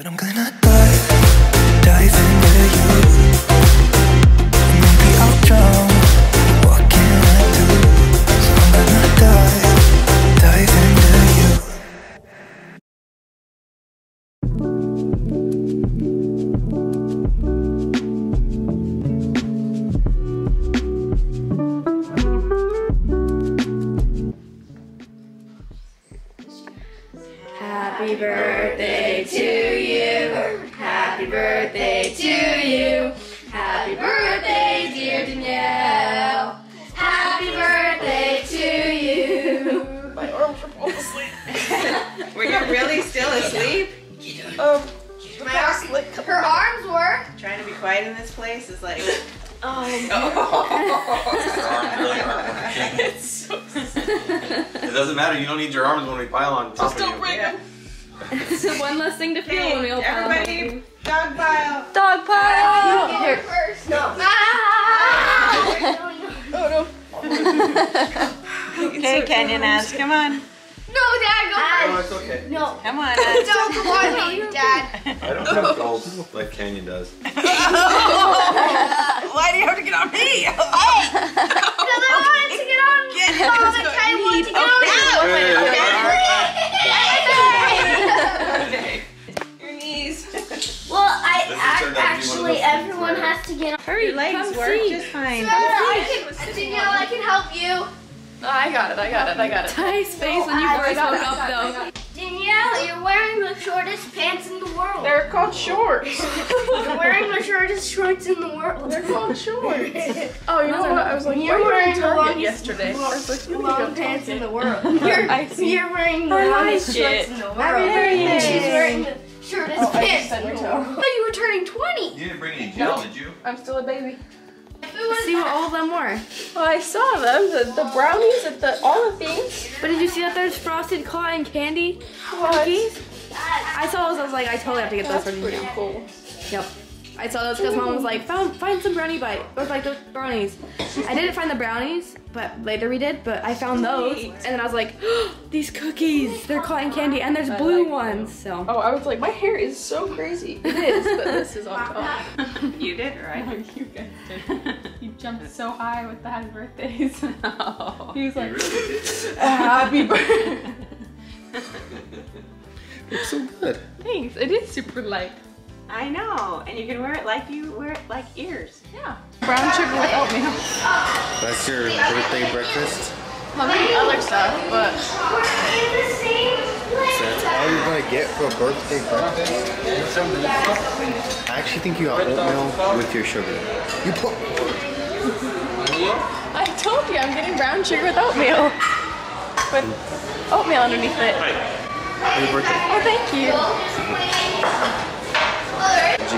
But I'm gonna dive, dive into you. Maybe I'll drown. What can I do? So I'm gonna dive, dive into you. Happy birthday to. Happy birthday to you. Happy birthday, dear Danielle. Happy birthday to you. My arms are all asleep. were you really still asleep? Um, Her arms were. Trying to be quiet in this place is like. It's so it doesn't matter. You don't need your arms when we pile on top of you. Yeah. One less thing to feel when we all pile on. Everybody, dog pile. Dog pile. You Here. First. No. Ah! Oh, okay, Canyon ass, come on. No, Dad, go Oh, first. it's okay. No. Come on, ass. Don't come on me, Dad. I don't have gold like Canyon does. Why do you have to get on me? Because I wanted to get on Get all the. I wanted to get on turned out to be one of actually those everyone things has to get on. Hurry, Your legs come work see. just fine. I can, Danielle, I can help you. Oh, I got it, I got it, I got it. Nice face when you I first got woke it. up though. Danielle, you're wearing the shortest pants in the world. they're called shorts. You're wearing the shortest shorts in the world. They're called shorts. Oh, you know what? I was like, You're wearing the longest- yesterday? I was like, you need to go long pants in the world. You're, I see. you're wearing the longest it. shorts in the world. Happy she's wearing the shortest Oh, I just pants said in my the toe. world. Oh, you were turning 20. You didn't bring any gel, did you? I'm still a baby. If it was See what all of them were. Well, I saw them, the, the brownies and the all the things. But did you see that there's frosted cotton candy What? cookies? I saw those. I was like, I totally have to get those That's for pretty cool. Yep. I saw those because mom was like, found find some brownie bite. Or like those brownies. I didn't find the brownies, but later we did. But I found those, and then I was like, these cookies, they're cotton candy, and there's blue like ones. So Oh, I was like, my hair is so crazy. It is, but this is on top. You did, right? you guys did. You jumped so high with the happy birthdays. Oh. He was like, Happy birthday. It's so good. thanks. It is super light. I know, and you can wear it like you wear it like ears. Yeah. Brown sugar with oatmeal. That's your birthday breakfast? Well, maybe other stuff, but we're in the same place. So that's all you're gonna get for a birthday breakfast? I actually think you got oatmeal with your sugar. You put I told you I'm getting brown sugar with oatmeal. With oatmeal underneath it. your birthday. Oh, thank you.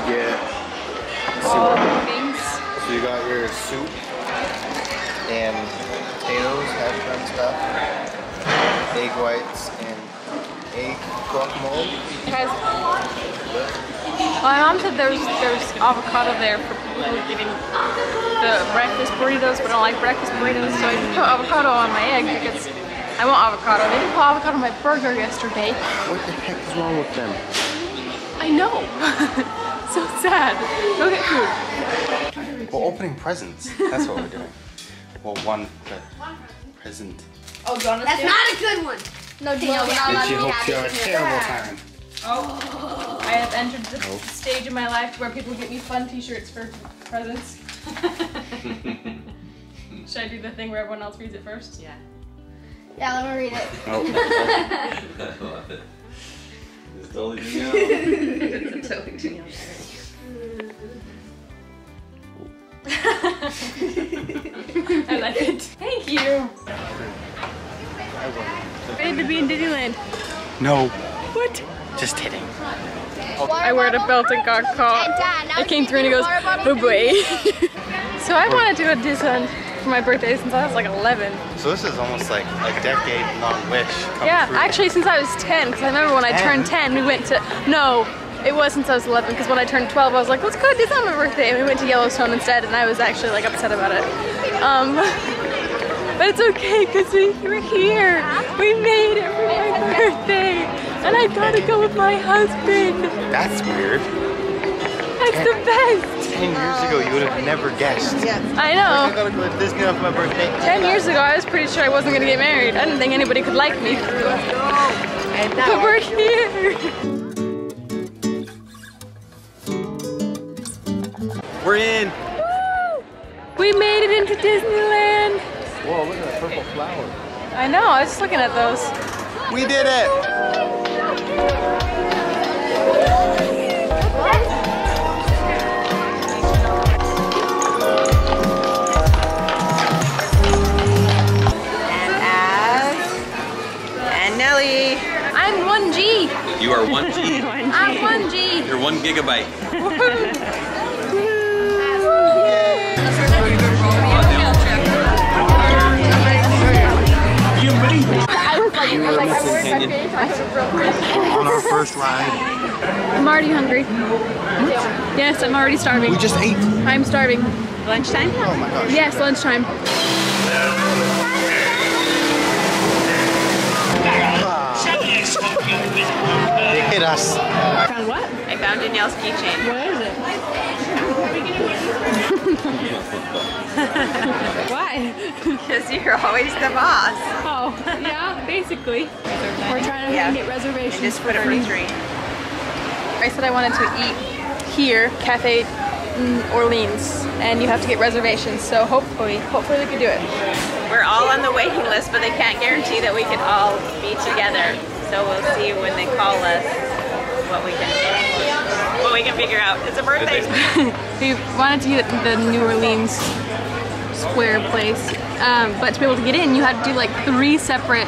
Did get All the things. So you got your soup and potatoes, hash brown stuff, egg whites, and egg guacamole. It has. My mom said there's there's avocado there for people who are getting the breakfast burritos but I don't like breakfast burritos. So I just put avocado on my egg because I want avocado. They didn't put avocado on my burger yesterday. What the heck is wrong with them? I know. so sad. Go get food. We're opening presents. That's what we're doing. Well, one pre- present. Oh, Jonathan. That's not a good one. No, Danielle, we're not allowed And she to be hopes you have a terrible time. Oh, I have entered the stage in my life where people get me fun T-shirts for presents. Should I do the thing where everyone else reads it first? Yeah. Yeah, let me read it. Oh, I love it. It's totally Danielle. totally Danielle. I like it. Thank you. Ready to be in Disneyland. no, What? just kidding. I wear a belt and got caught. I came through and he goes, boo boy. so I wanted to do a Disneyland for my birthday since I was like 11. So this is almost like a decade-long wish. Come Yeah, true. actually since I was 10, because I remember when I turned 10, we went to, no, it was since I was 11, because when I turned 12, I was like, let's go to Disney on my birthday, and we went to Yellowstone instead, and I was actually like upset about it. Um, but it's okay, because we, we're here. We made it for my birthday. And I gotta go with my husband. That's weird. That's the best. Ten years ago, you would have never guessed. I I know. I gotta go to Disney for my birthday. Ten years ago, I was pretty sure I wasn't gonna get married. I didn't think anybody could like me. But we're here. We're in. We made it into Disneyland. Whoa, look at that purple flower. I know, I was just looking at those. We did it. And Nelly. I'm 1G. You are 1G. I'm 1G. You're 1 gigabyte. On our first ride. I'm already hungry. Yes, I'm already starving. We just ate. I'm starving. Lunchtime? Oh my gosh. Yes, lunchtime. They hit us. Found what? I found Danielle's keychain. What is it? Why? Because you're always the boss. Oh, yeah, basically. We're trying to Yeah. get reservations. Just put it for three. I said I wanted to eat here, Cafe Orleans, and you have to get reservations. So hopefully, hopefully we can do it. We're all on the waiting list, but they can't guarantee that we can all be together. So we'll see when they call us what we can what we can figure out. It's a birthday. We wanted to eat at the New Orleans Square place, um, but to be able to get in, you had to do like three separate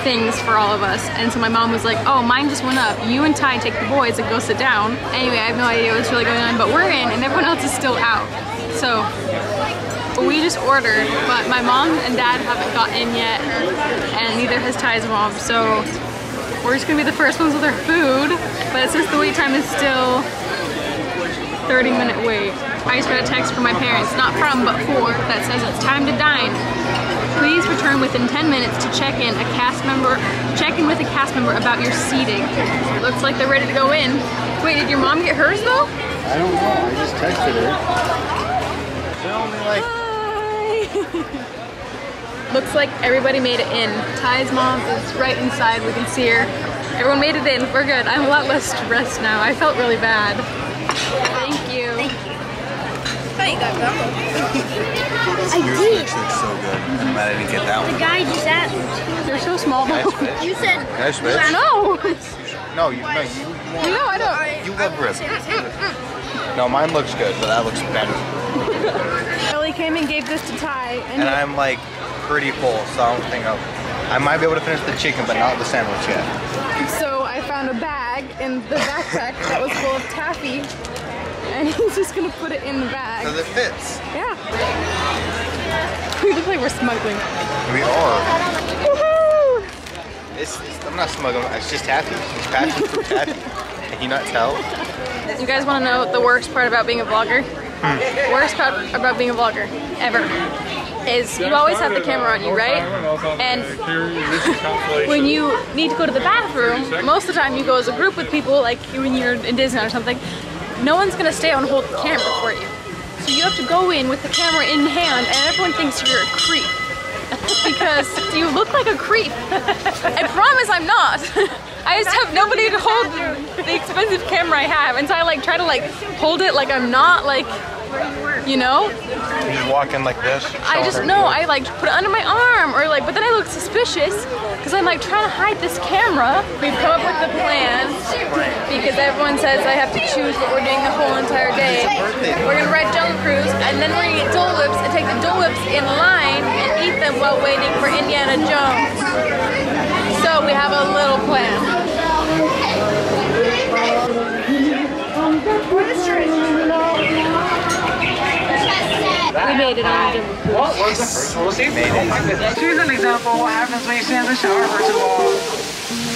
things for all of us. And so my mom was like, "Oh, mine just went up. You and Ty take the boys and go sit down." Anyway, I have no idea what's really going on, but we're in, and everyone else is still out. So we just ordered, but my mom and dad haven't got in yet, and neither has Ty's mom. So we're just gonna be the first ones with our food. But it says the wait time is still 30 minute wait. I just got a text from my parents, not from, but for, that says it's time to dine. Please return within 10 minutes to check in a cast member, check in with a cast member about your seating. Looks like they're ready to go in. Wait, did your mom get hers though? I don't know. I just texted her. They're only like. Looks like everybody made it in. Ty's mom is right inside, we can see her. Everyone made it in, we're good. I'm a lot less stressed now. I felt really bad. Thank you. Thank you. I did. Looks so good. I'm mad I didn't get that one. The guy just asked. They're so small. Can I switch? You said Can I switch? I know. No, you, no, you, you, want, No, I don't. you love rib. No, mine looks good, but that looks better. Ellie came and gave this to Ty, and, And I'm like pretty full, so I don't think I'll. I might be able to finish the chicken, but not the sandwich yet. so I found a bag in the backpack that was full of taffy, and he's just gonna put it in the bag. Because it fits. Yeah. We look like we're smuggling. We are. Woohoo! It's, it's, I'm not smuggling. It's just taffy. It's passion for taffy. Can you not tell? You guys want to know the worst part about being a vlogger? Hmm. Worst part about being a vlogger ever is you always have the camera on you, right? And when you need to go to the bathroom, most of the time you go as a group with people, like when you're in Disneyland or something, no one's gonna stay on hold the camera for you. So you have to go in with the camera in hand and everyone thinks you're a creep. because you look like a creep. I promise I'm not. I just have nobody to hold the, the expensive camera I have, and so I like try to like hold it like I'm not like, you know. You just walk in like this. I just know I like put it under my arm or like, but then I look suspicious because I'm like trying to hide this camera. We've come up with the plan because everyone says I have to choose what we're doing the whole entire day. We're gonna ride Jungle Cruise and then we're gonna get Dole Whips and take the Dole Whips in line and eat them while waiting for Indiana Jones. So we have a little plan. We made it on a What was the first rule of safety? She's an example of what happens when you stand in the shower for too long.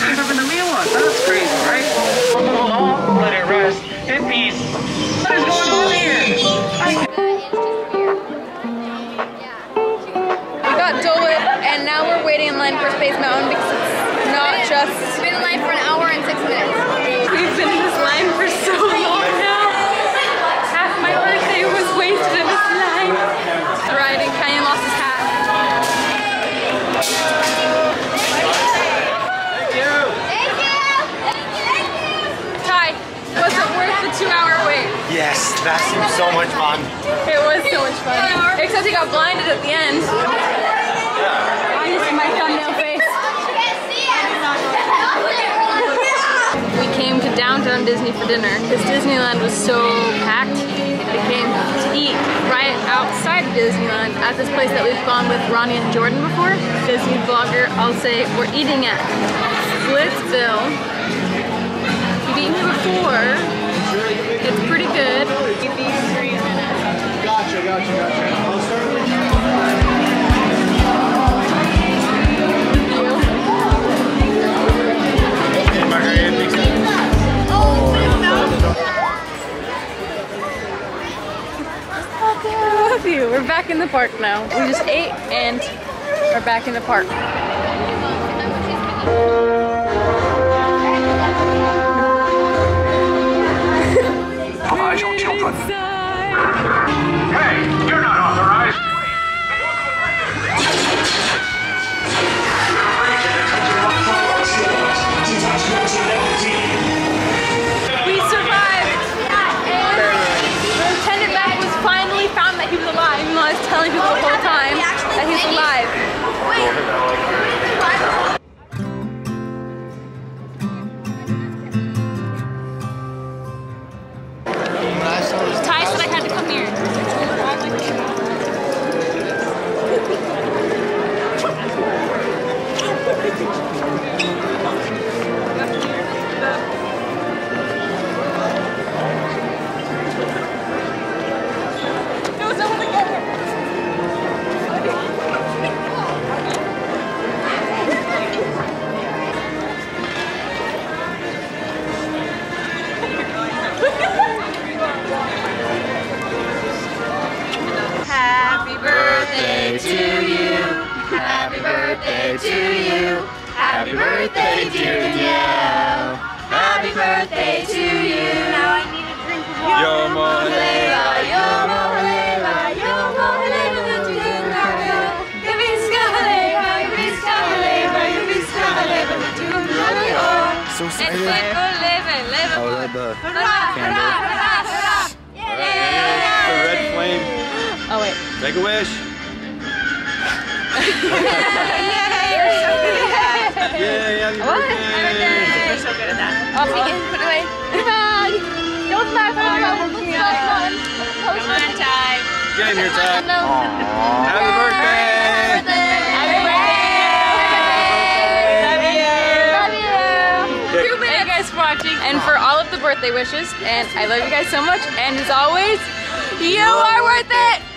It happened to me once. That's crazy, right? Move along, let it rest in peace. What is going on here? We got Dole Whip, and now we're waiting in line for Space Mountain because it's not just... It's been in line for an hour and six minutes. We've been in this line for so that seems so much fun. It was so much fun. Except he got blinded at the end. Yeah. I just my thumbnail face. We came to downtown Disney for dinner because Disneyland was so packed. We came to eat right outside of Disneyland at this place that we've gone with Ronnie and Jordan before. Disney vlogger, I'll say we're eating at Splitsville. We've eaten here before. It's pretty good. Gotcha, gotcha. I'll start with. We're back in the park now. We just ate and we're back in the park. So And excited. live, live, Oh, that the Hurrah, candle. hurrah, hurrah, hurrah. The red flame. Oh wait. Make a wish. Yay, happy birthday. You're so good at that. I'll take it. Put it away. Don't smash my phone. Don't smash mine. Come on, Ty. Get in here, Ty. No. Happy birthday. birthday wishes. And I love you guys so much. And as always, you are worth it!